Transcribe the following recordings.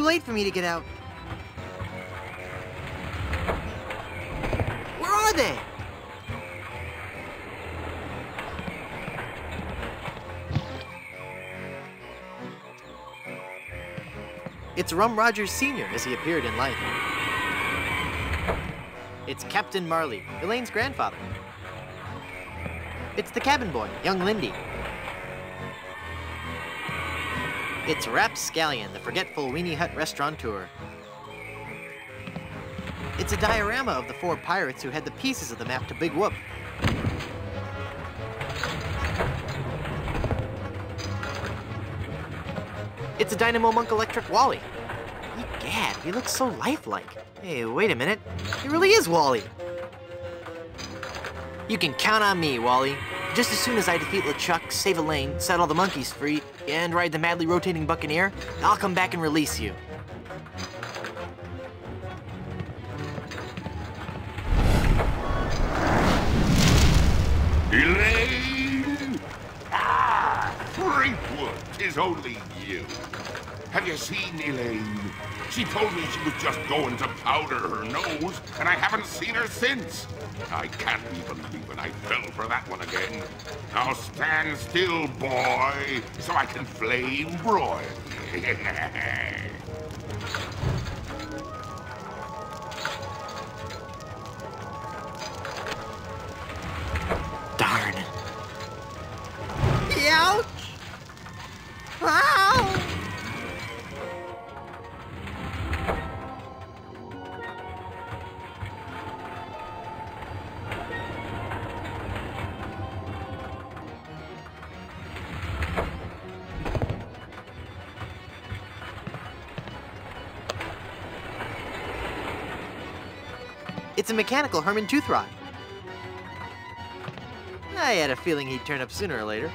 too late for me to get out. Where are they? It's Rum Rogers Sr. as he appeared in life. It's Captain Marley, Elaine's grandfather. It's the cabin boy, young Lindy. It's Rapp Scallion, the forgetful Weenie Hut restaurateur. It's a diorama of the four pirates who had the pieces of the map to Big Whoop. It's a Dynamo Monk Electric Wally. Egad, he looks so lifelike. Hey, wait a minute. He really is Wally. You can count on me, Wally. Just as soon as I defeat LeChuck, save Elaine, set all the monkeys free, and ride the madly rotating Buccaneer, I'll come back and release you. Elaine! Ah, Threepwood, tis only you. Have you seen Elaine? She told me she was just going to powder her nose, and I haven't seen her since. I can't even believe it. I fell for that one again. Now stand still, boy, so I can flame broil. Darn. It's a mechanical Herman Toothrot. I had a feeling he'd turn up sooner or later.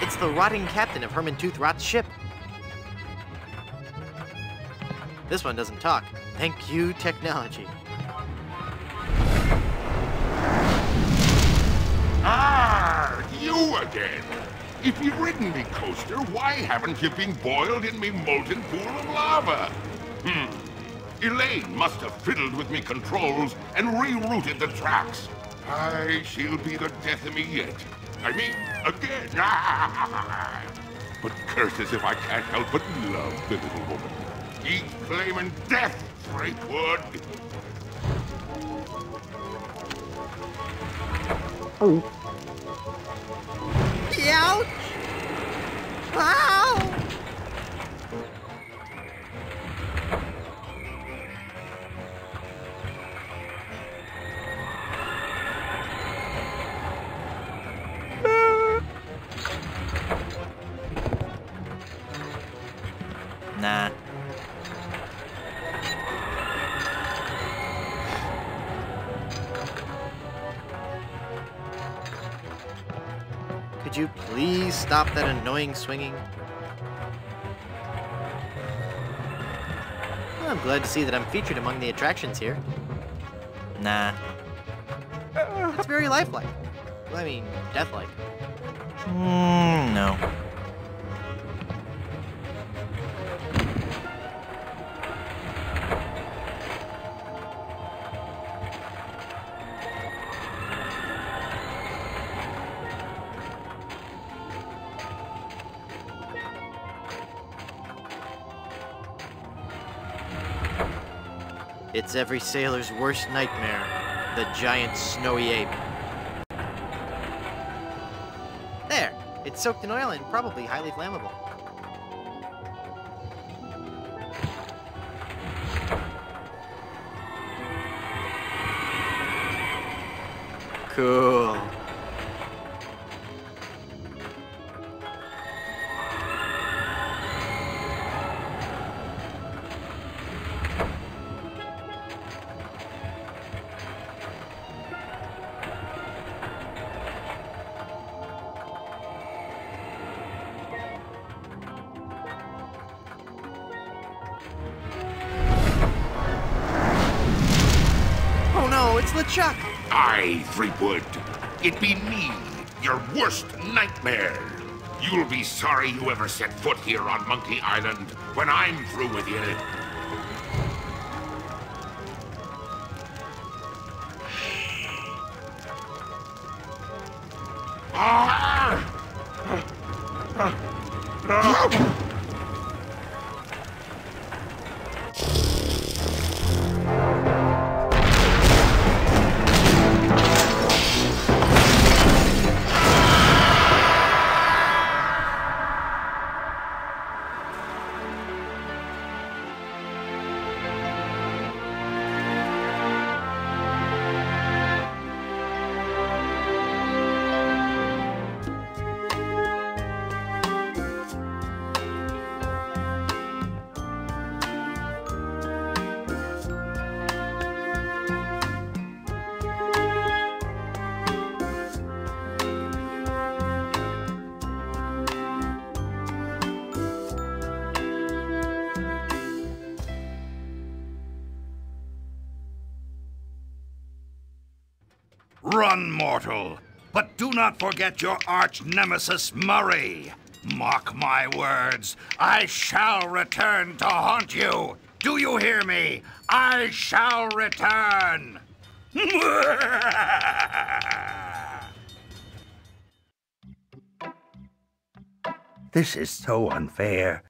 It's the rotting captain of Herman Toothrot's ship. This one doesn't talk. Thank you, technology. Ah, you again. If you've ridden me coaster, why haven't you been boiled in me molten pool of lava? Hmm. Elaine must have fiddled with me controls and rerouted the tracks. Aye, she'll be the death of me yet. I mean, again. but curses if I can't help but love the little woman. Eat flaming death, Threepwood. Ouch! Ow! Nah. Could you please stop that annoying swinging? Well, I'm glad to see that I'm featured among the attractions here. Nah. It's very lifelike. Well, I mean, deathlike. Mm, no. It's every sailor's worst nightmare, the giant snowy ape. There! It's soaked in oil and probably highly flammable. Cool. LeChuck! Aye, Threepwood. It be me, your worst nightmare. You'll be sorry you ever set foot here on Monkey Island when I'm through with you. Ah! Run, mortal, but do not forget your arch nemesis Murray. Mark my words, I shall return to haunt you. Do you hear me? I shall return. this is so unfair.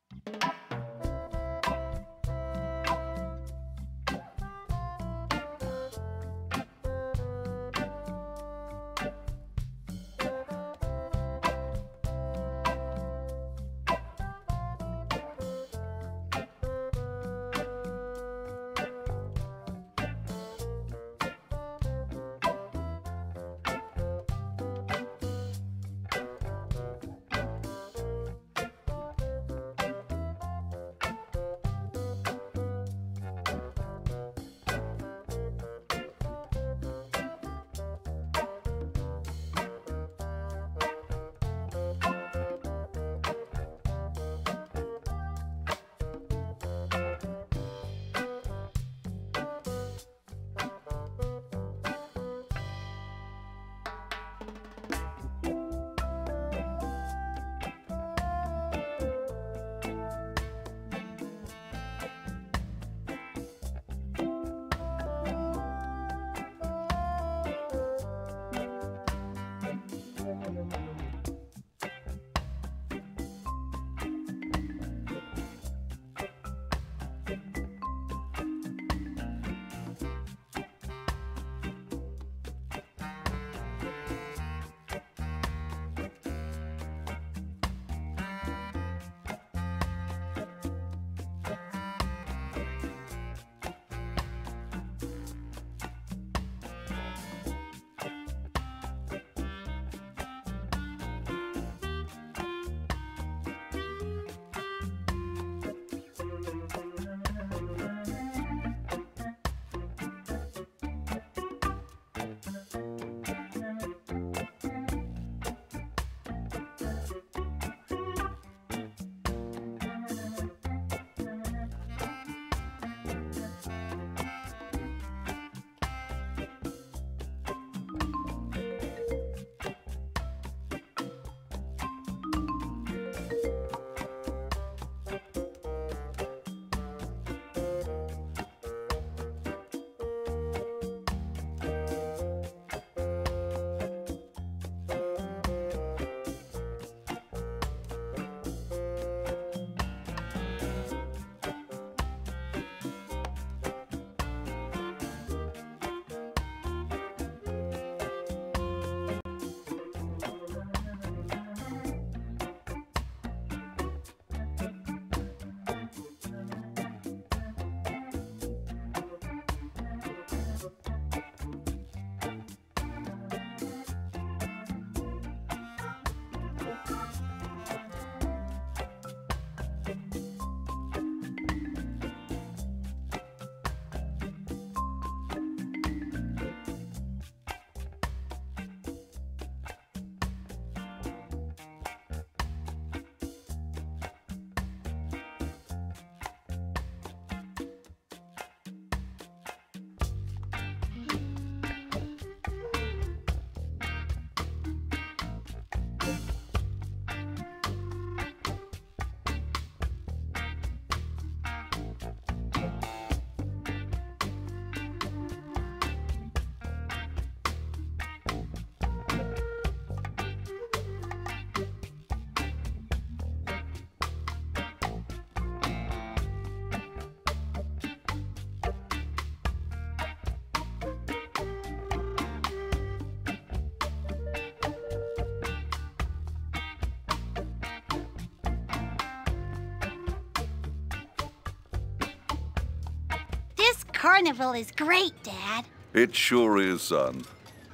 Carnival is great, Dad. It sure is, son.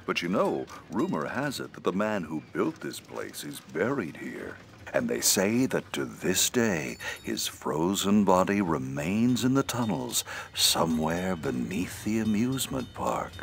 But you know, rumor has it that the man who built this place is buried here. And they say that to this day, his frozen body remains in the tunnels somewhere beneath the amusement park.